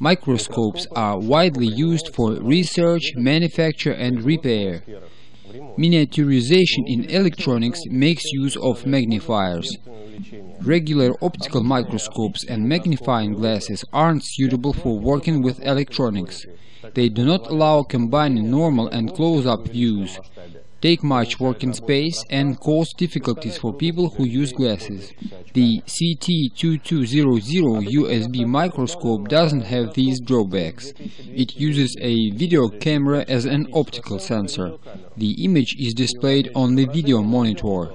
Microscopes are widely used for research, manufacture and repair. Miniaturization in electronics makes use of magnifiers. Regular optical microscopes and magnifying glasses aren't suitable for working with electronics. They do not allow combining normal and close-up views, take much working space and cause difficulties for people who use glasses. The CT2200 USB microscope doesn't have these drawbacks. It uses a video camera as an optical sensor. The image is displayed on the video monitor.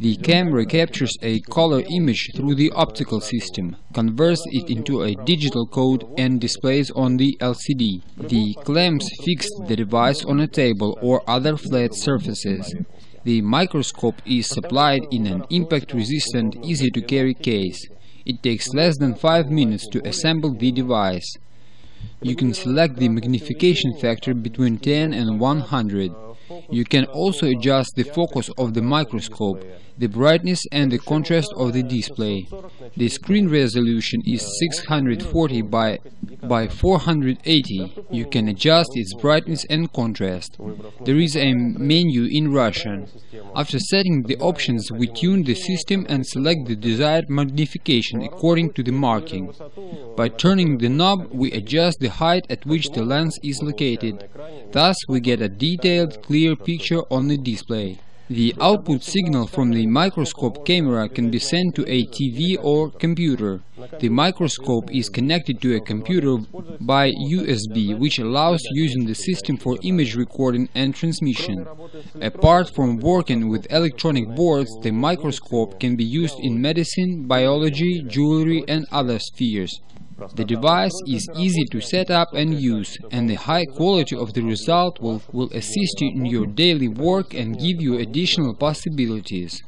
The camera captures a color image through the optical system, converts it into a digital code and displays on the LCD. The clamps fix the device on a table or other flat surfaces. The microscope is supplied in an impact-resistant, easy-to-carry case. It takes less than 5 minutes to assemble the device. You can select the magnification factor between 10 and 100. You can also adjust the focus of the microscope, the brightness and the contrast of the display. The screen resolution is 640 by, by 480. You can adjust its brightness and contrast. There is a menu in Russian. After setting the options, we tune the system and select the desired magnification according to the marking. By turning the knob, we adjust the height at which the lens is located. Thus, we get a detailed, clear picture on the display. The output signal from the microscope camera can be sent to a TV or computer. The microscope is connected to a computer by USB, which allows using the system for image recording and transmission. Apart from working with electronic boards, the microscope can be used in medicine, biology, jewelry and other spheres. The device is easy to set up and use, and the high quality of the result will, will assist you in your daily work and give you additional possibilities.